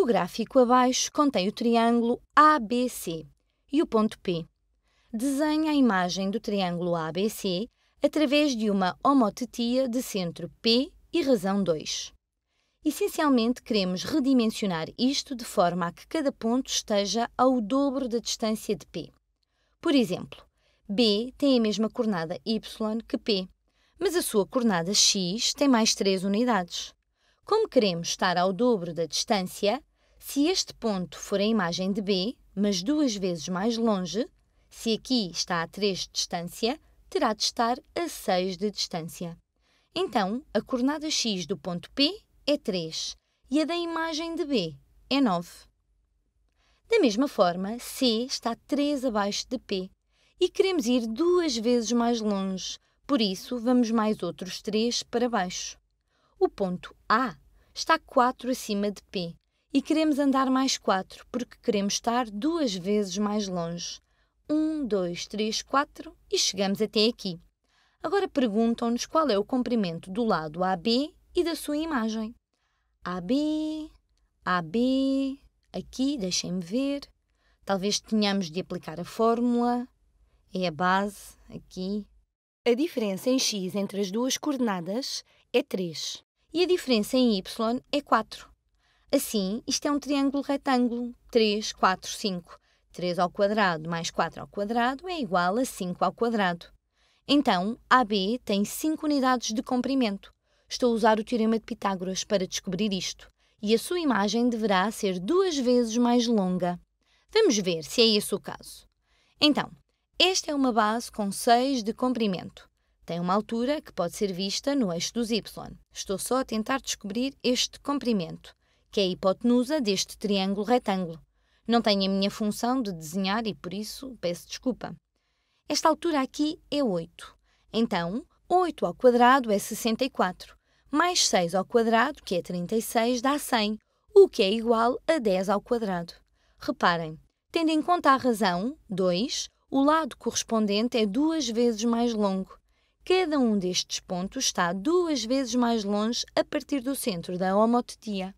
O gráfico abaixo contém o triângulo ABC e o ponto P. Desenhe a imagem do triângulo ABC através de uma homotetia de centro P e razão 2. Essencialmente, queremos redimensionar isto de forma a que cada ponto esteja ao dobro da distância de P. Por exemplo, B tem a mesma coordenada y que P, mas a sua coordenada x tem mais 3 unidades. Como queremos estar ao dobro da distância, se este ponto for a imagem de B, mas duas vezes mais longe, se aqui está a 3 de distância, terá de estar a 6 de distância. Então, a coordenada x do ponto P é 3 e a da imagem de B é 9. Da mesma forma, C está 3 abaixo de P e queremos ir duas vezes mais longe, por isso vamos mais outros 3 para baixo. O ponto A está 4 acima de P e queremos andar mais 4 porque queremos estar duas vezes mais longe. 1, 2, 3, 4 e chegamos até aqui. Agora perguntam-nos qual é o comprimento do lado AB e da sua imagem. AB, AB, aqui, deixem-me ver. Talvez tenhamos de aplicar a fórmula. É a base, aqui. A diferença em x entre as duas coordenadas é 3 e a diferença em y é 4. Assim, isto é um triângulo retângulo, 3, 4, 5. 3 ao quadrado mais 4 ao quadrado é igual a 5 ao quadrado. Então, AB tem 5 unidades de comprimento. Estou a usar o Teorema de Pitágoras para descobrir isto, e a sua imagem deverá ser duas vezes mais longa. Vamos ver se é esse o caso. Então, esta é uma base com 6 de comprimento. Tem uma altura que pode ser vista no eixo dos y. Estou só a tentar descobrir este comprimento, que é a hipotenusa deste triângulo retângulo. Não tenho a minha função de desenhar e por isso peço desculpa. Esta altura aqui é 8. Então, 8 ao quadrado é 64 mais 6 ao quadrado, que é 36, dá 100, o que é igual a 10 ao quadrado. Reparem, tendo em conta a razão, 2, o lado correspondente é duas vezes mais longo. Cada um destes pontos está duas vezes mais longe a partir do centro da homotetia.